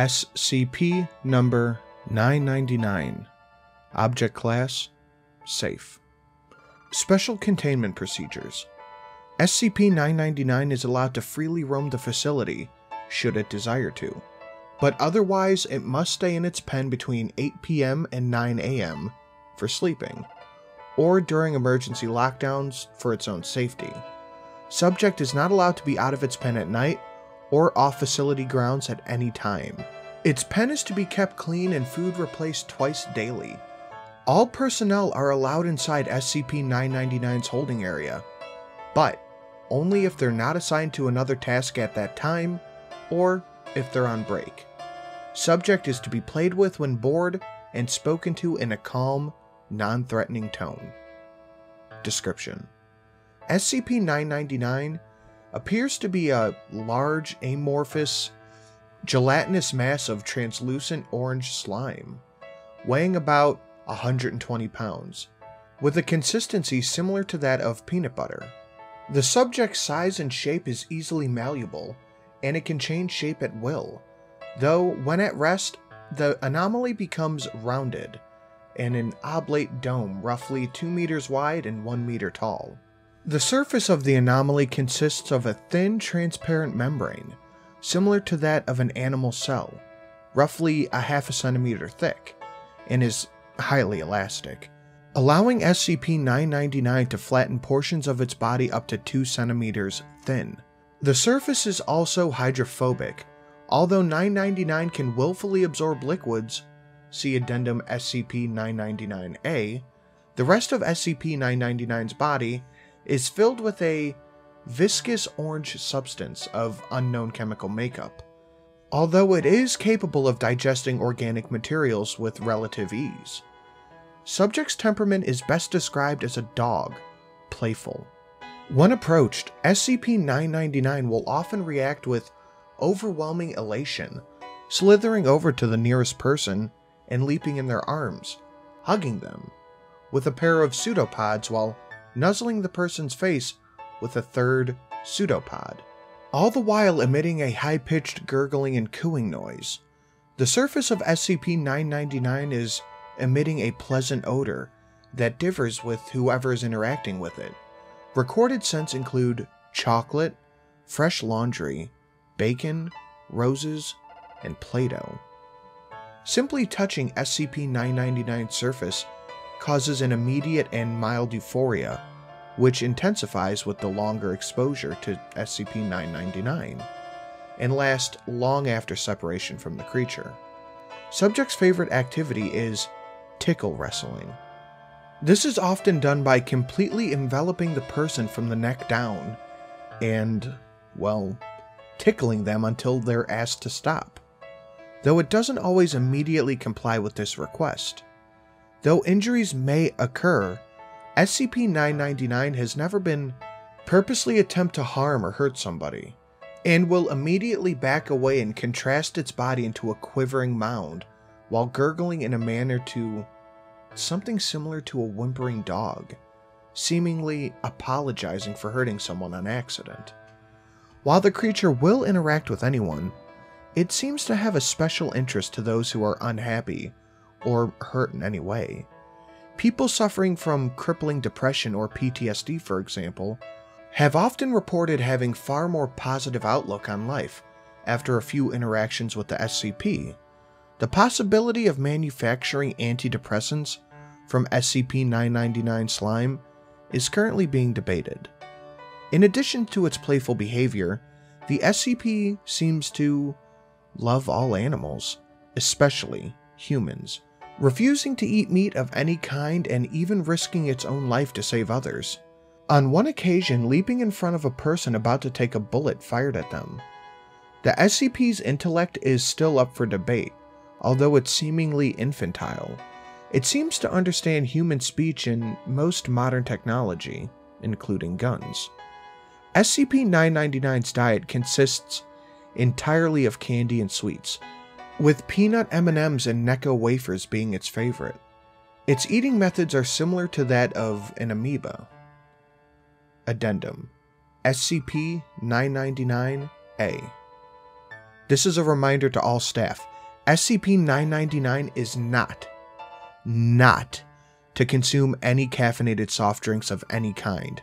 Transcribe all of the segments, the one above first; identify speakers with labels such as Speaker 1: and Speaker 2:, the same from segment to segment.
Speaker 1: SCP number 999. Object class Safe. Special containment procedures. SCP 999 is allowed to freely roam the facility should it desire to, but otherwise it must stay in its pen between 8 p.m. and 9 a.m. for sleeping, or during emergency lockdowns for its own safety. Subject is not allowed to be out of its pen at night or off facility grounds at any time. Its pen is to be kept clean and food replaced twice daily. All personnel are allowed inside SCP 999's holding area, but only if they're not assigned to another task at that time or if they're on break. Subject is to be played with when bored and spoken to in a calm, non threatening tone. Description SCP 999 appears to be a large, amorphous, gelatinous mass of translucent orange slime, weighing about 120 pounds, with a consistency similar to that of peanut butter. The subject's size and shape is easily malleable, and it can change shape at will, though when at rest, the anomaly becomes rounded and an oblate dome roughly 2 meters wide and 1 meter tall. The surface of the anomaly consists of a thin, transparent membrane, similar to that of an animal cell, roughly a half a centimeter thick, and is highly elastic, allowing SCP 999 to flatten portions of its body up to 2 centimeters thin. The surface is also hydrophobic, although 999 can willfully absorb liquids, see Addendum SCP 999A, the rest of SCP 999's body is filled with a viscous orange substance of unknown chemical makeup. Although it is capable of digesting organic materials with relative ease. Subject's temperament is best described as a dog, playful. When approached, SCP 999 will often react with overwhelming elation, slithering over to the nearest person and leaping in their arms, hugging them, with a pair of pseudopods while nuzzling the person's face with a third pseudopod, all the while emitting a high pitched gurgling and cooing noise. The surface of SCP 999 is emitting a pleasant odor that differs with whoever is interacting with it. Recorded scents include chocolate, fresh laundry, bacon, roses, and Play Doh. Simply touching SCP 999's surface causes an immediate and mild euphoria, which intensifies with the longer exposure to SCP 999 and lasts long after separation from the creature. Subject's favorite activity is tickle wrestling. This is often done by completely enveloping the person from the neck down and, well, tickling them until they're asked to stop. Though it doesn't always immediately comply with this request. Though injuries may occur, SCP 999 has never been purposely attempt to harm or hurt somebody, and will immediately back away and contrast its body into a quivering mound while gurgling in a manner to something similar to a whimpering dog, seemingly apologizing for hurting someone on accident. While the creature will interact with anyone, it seems to have a special interest to those who are unhappy or hurt in any way. People suffering from crippling depression or PTSD, for example, have often reported having far more positive outlook on life after a few interactions with the SCP. The possibility of manufacturing antidepressants from SCP 999 slime is currently being debated. In addition to its playful behavior, the SCP seems to love all animals, especially humans refusing to eat meat of any kind and even risking its own life to save others. On one occasion, leaping in front of a person about to take a bullet fired at them. The SCP's intellect is still up for debate, although it's seemingly infantile. It seems to understand human speech and most modern technology, including guns. SCP 999's diet consists entirely of candy and sweets, with peanut M&Ms and Necco wafers being its favorite. Its eating methods are similar to that of an amoeba. Addendum SCP-999-A This is a reminder to all staff SCP 999 is not, not to consume any caffeinated soft drinks of any kind.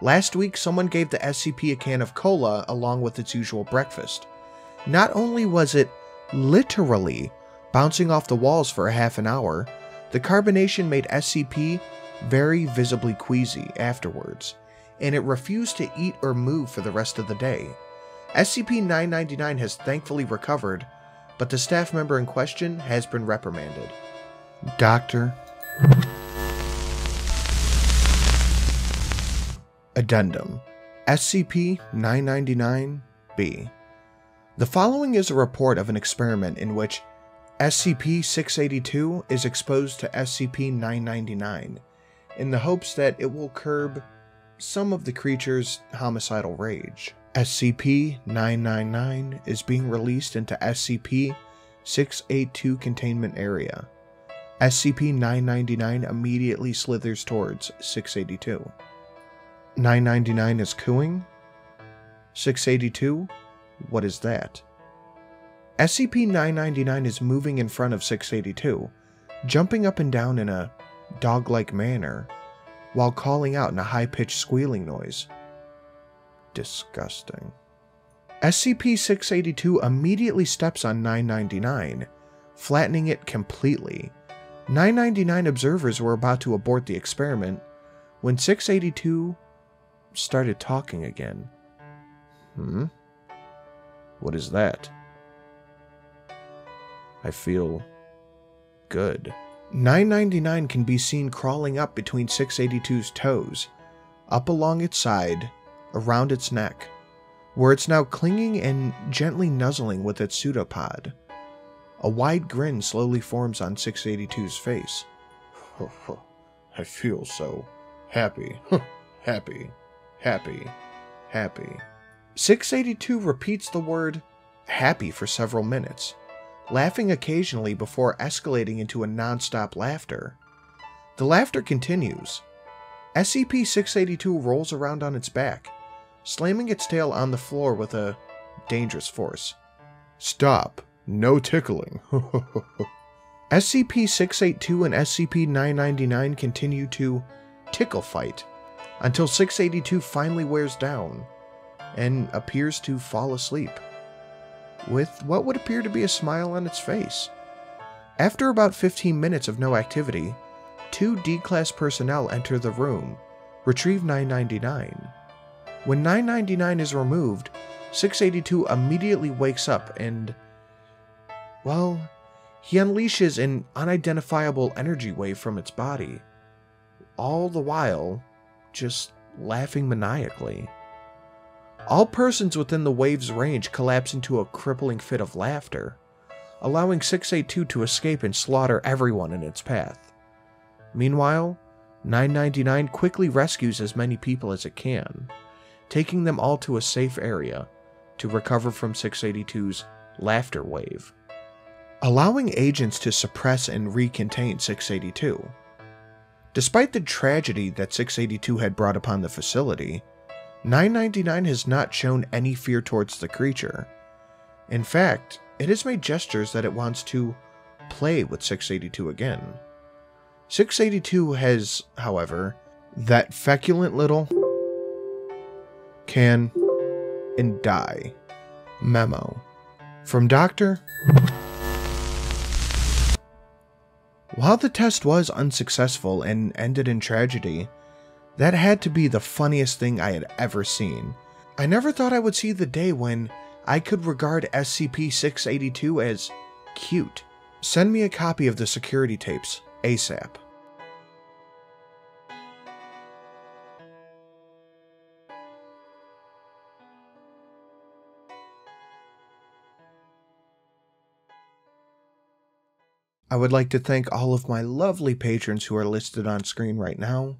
Speaker 1: Last week, someone gave the SCP a can of cola along with its usual breakfast. Not only was it literally bouncing off the walls for a half an hour, the carbonation made SCP very visibly queasy afterwards, and it refused to eat or move for the rest of the day. SCP 999 has thankfully recovered, but the staff member in question has been reprimanded. Doctor. Addendum SCP 999 B. The following is a report of an experiment in which SCP 682 is exposed to SCP 999 in the hopes that it will curb some of the creature's homicidal rage. SCP 999 is being released into SCP 682 containment area. SCP 999 immediately slithers towards 682. 999 is cooing? 682? What is that? SCP 999 is moving in front of 682, jumping up and down in a dog like manner, while calling out in a high pitched squealing noise. Disgusting. SCP 682 immediately steps on 999, flattening it completely. 999 observers were about to abort the experiment when 682 started talking again. Hmm? What is that? I feel good. 999 can be seen crawling up between 682's toes, up along its side, around its neck, where it's now clinging and gently nuzzling with its pseudopod. A wide grin slowly forms on 682's face. I feel so happy, happy, happy, happy. 682 repeats the word happy for several minutes, laughing occasionally before escalating into a non stop laughter. The laughter continues. SCP 682 rolls around on its back, slamming its tail on the floor with a dangerous force. Stop. No tickling. SCP 682 and SCP 999 continue to tickle fight until 682 finally wears down and appears to fall asleep with what would appear to be a smile on its face. After about 15 minutes of no activity, two D class personnel enter the room, retrieve 999. When 999 is removed, 682 immediately wakes up and. Well, he unleashes an unidentifiable energy wave from its body, all the while just laughing maniacally. All persons within the wave's range collapse into a crippling fit of laughter, allowing 682 to escape and slaughter everyone in its path. Meanwhile, 999 quickly rescues as many people as it can, taking them all to a safe area to recover from 682's laughter wave, allowing agents to suppress and recontain 682. Despite the tragedy that 682 had brought upon the facility, 999 has not shown any fear towards the creature. In fact, it has made gestures that it wants to play with 682 again. 682 has, however, that feculent little can and die. Memo. From Dr. While the test was unsuccessful and ended in tragedy, that had to be the funniest thing I had ever seen. I never thought I would see the day when I could regard SCP 682 as cute. Send me a copy of the security tapes, ASAP. I would like to thank all of my lovely patrons who are listed on screen right now.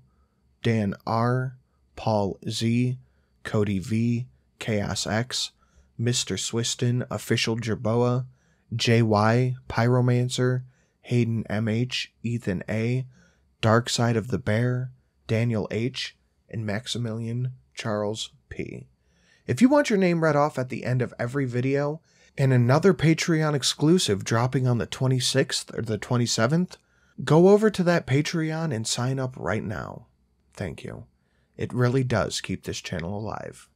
Speaker 1: Dan R, Paul Z, Cody V, Chaos X, Mr. Swiston, Official Jerboa, JY, Pyromancer, Hayden MH, Ethan A, Dark Side of the Bear, Daniel H, and Maximilian Charles P. If you want your name read off at the end of every video, and another Patreon exclusive dropping on the 26th or the 27th, go over to that Patreon and sign up right now. Thank you. It really does keep this channel alive.